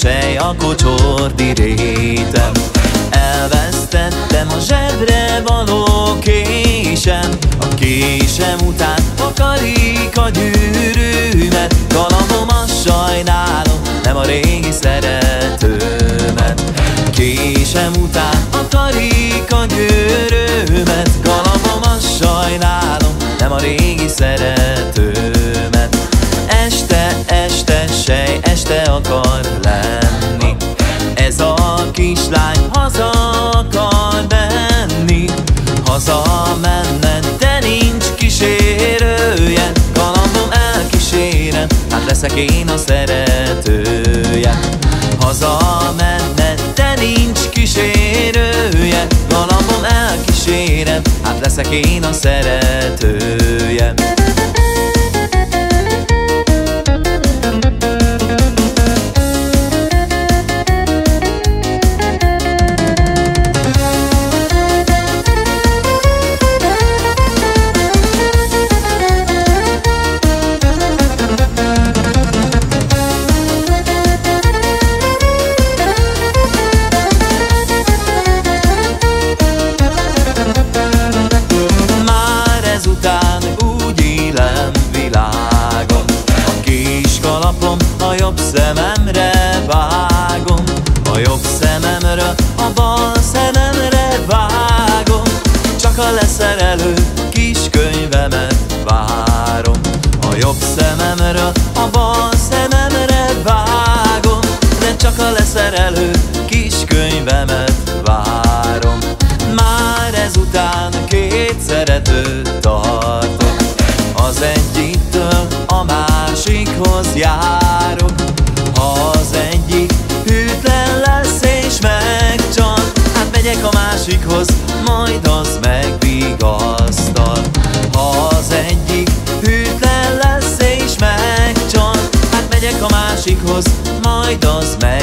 sej a kocsordi réten Elvesztettem a zsebre való késem A késem után a karika gyűrűmet Galambom sajnálom, nem a régi szeretőmet. Késem után a karika gyűrűmet Galambom sajnálom, nem a régi szeretőmet. Este, este, sej, este akar Haza menne, de nincs kísérője Galambom elkísérem, hát leszek én a szeretője. Haza menne, de nincs kísérője Galambom elkísérem, hát leszek én a szeretője másikhoz járok. Ha az egyik hűtlen lesz és megcsal Hát megyek a másikhoz, majd az megvigasztal. Ha az egyik hűtlen lesz és megcsal Hát megyek a másikhoz, majd az megvigasztal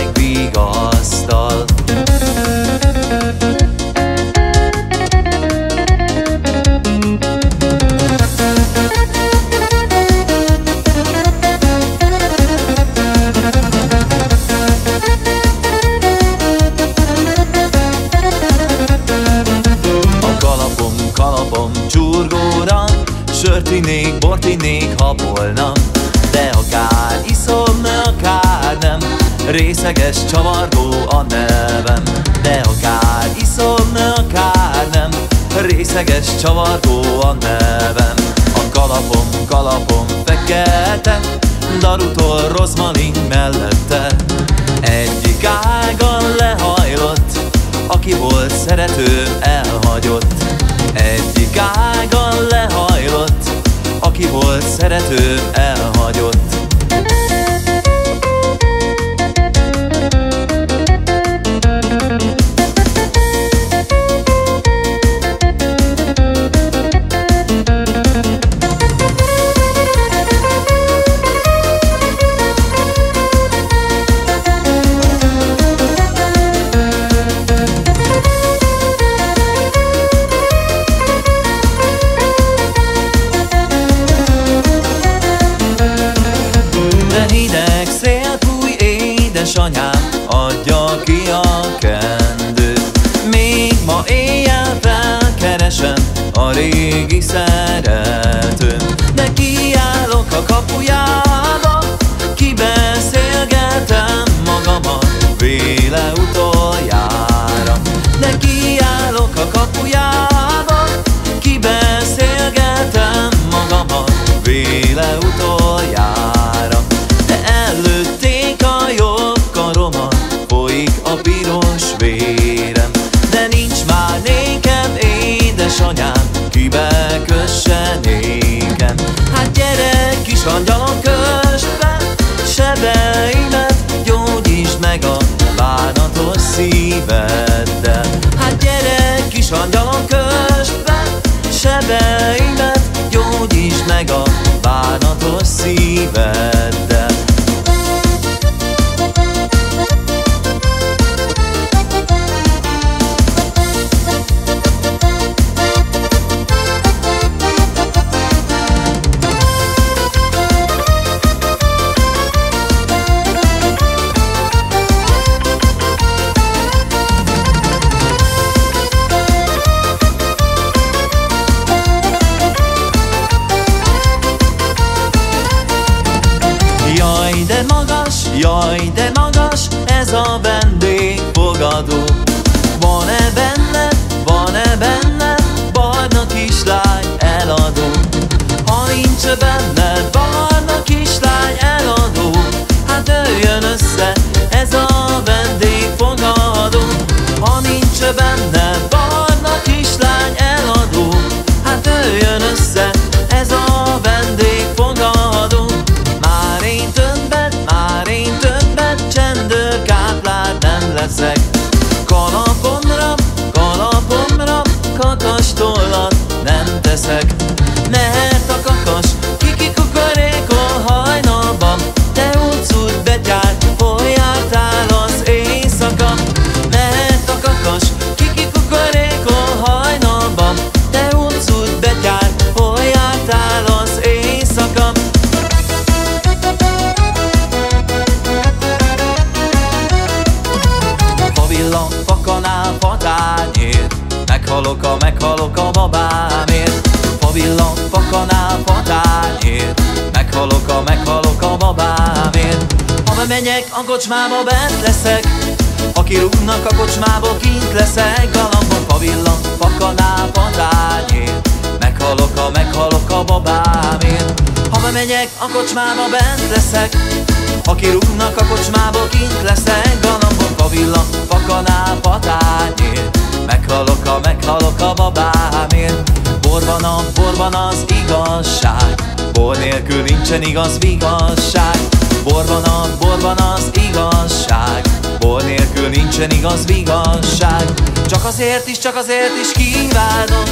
Bort innék, ha volna. De akár iszom, akár nem. Részeges, csavargó a nevem. De akár iszom, akár nem. Részeges, csavargó a nevem. A kalapom, kalapom fekete Darutól rozmalin mellette. Egyik ágon lehajlott aki volt szeretőm szeretőm elhagyott ma éjjel felkeresem a régi szeretőm. De kiállok a kapujába, kibeszélgetem magamat véle utoljára. De kiállok a kapujába, kibeszélgetem magamat véle utoljára Jaj, de magas ez a vendégfogadó. Van-e benne, van-e benne Barna kislány eladó? Ha nincs benne barna kislány eladó Hát jöjjön össze a babámért Ha bemegyek a kocsmába, bent leszek. Ha kirúgnak a kocsmába, kint leszek. Galambon, ha villan, fakanál, fatányért Meghalok a, meghalok a babámért Ha bemegyek a kocsmába, bent leszek. Ha kirúgnak a kocsmából, kint leszek. Galambon, kavilla, fakanál, patányért Meghalok a, meghalok a babámért Borban a, borban az igazság Bor nélkül nincsen igaz vigasság. Borban a, borban az igazság. Bor nélkül nincsen igaz vigasság. Csak azért is, csak azért is kívánom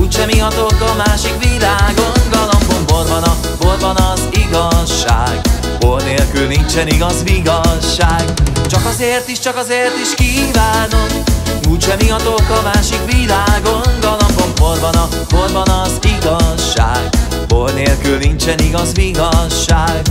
Úgysem ihatok a másik világon. Galambon, borban a, borban az igazság. Bor nélkül nincsen igaz vigasság. Csak azért is, csak azért is kívánom Úgysem ihatok a másik világon. Galambon borban a, borban az igazság Bor nélkül nincsen igaz vigasság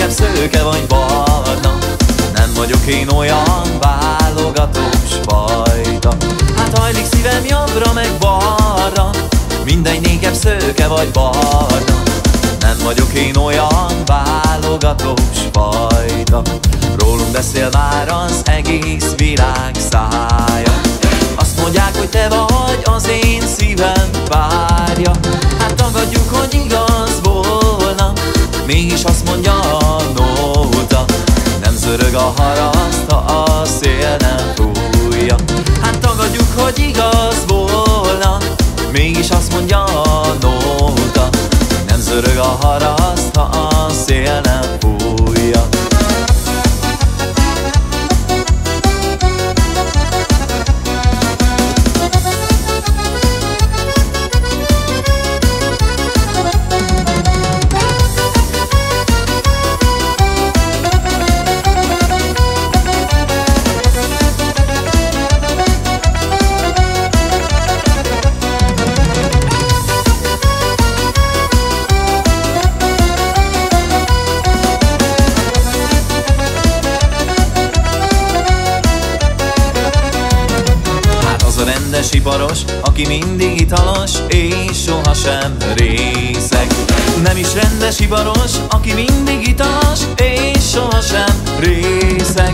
Nékem szőke vagy barna. Nem vagyok én olyan válogatós fajta. Hát hajlik szívem jobbra meg balra. Mindegy nékem szőke vagy barna. Nem vagyok én olyan válogatós fajta. Rólunk beszél már az egész világ szája. Azt mondják, hogy te vagy az én szívem párja Hát rendes iparos, aki mindig italos és sohasem részeg. Nem is rendes iparos, aki mindig italos és sohasem részeg.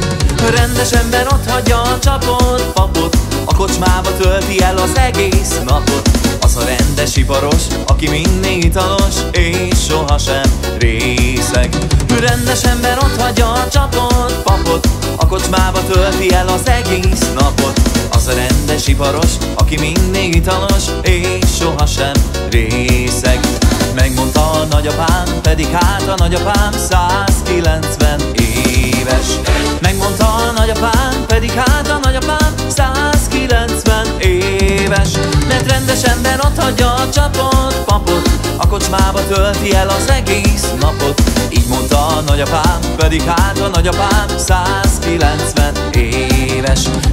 Rendes ember ott hagyja a csapot, papot A kocsmába tölti el az egész napot. Az a rendes iparos, aki mindig italos és sohasem részeg. Rendes ember ott hagyja a csapot, papot A kocsmába tölti el az egész napot Rendes iparos, aki mindig italos és sohasem részeg. Megmondta a nagyapám, pedig hát a nagyapám 190 éves. Megmondta a nagyapám, pedig hát a nagyapám 190 rendes ember ott hagyja a csapot, papot A kocsmába tölti el az egész napot. Így mondta a nagyapám, pedig hát a nagyapám 190 éves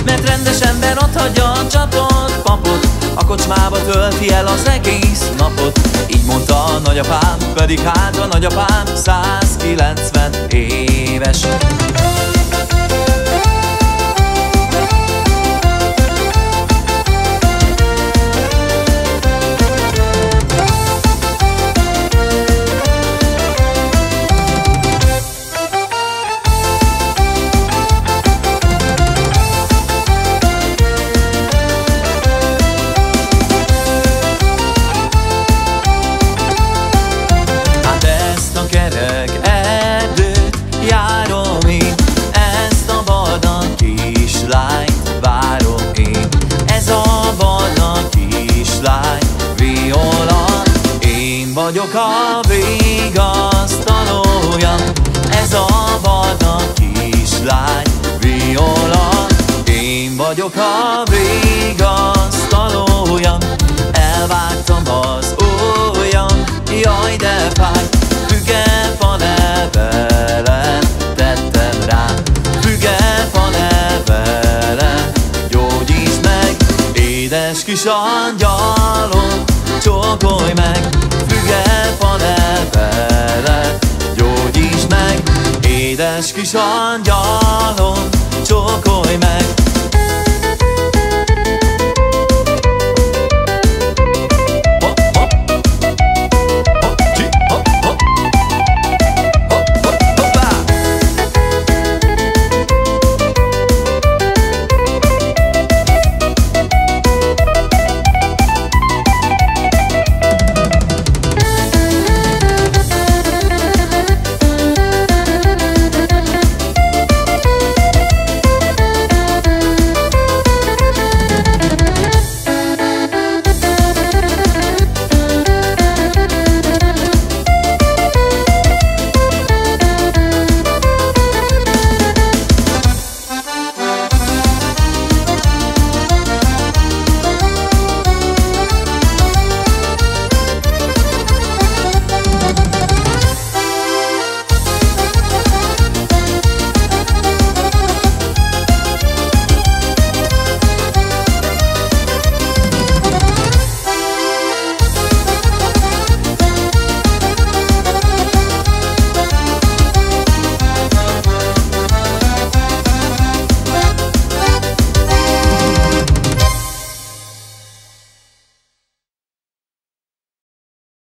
Mert rendes ember ott a csapot, papot. A kocsmába tölti el az egész napot. Így mondta a nagyapám, pedig hát a nagyapám 190 éves vagyok a vigasztalója Ez a barna kislány viola. Én vagyok a vigasztalója Elvágtam az ujjam Jaj de fáj Füge fa levele Tettem rá. Füge fa levele Gyógyíts meg Édes kis angyalom Csókolj meg édes kis angyalom, csókolj meg